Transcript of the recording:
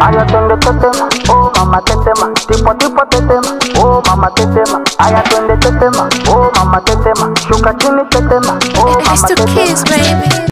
Aya twende tetema, oh mama tetema, tipo tipo tetema, oh mama tetema. Aya twende tetema, oh mama tetema, shuka chini tetema, oh It's mama the tetema. kiss, baby.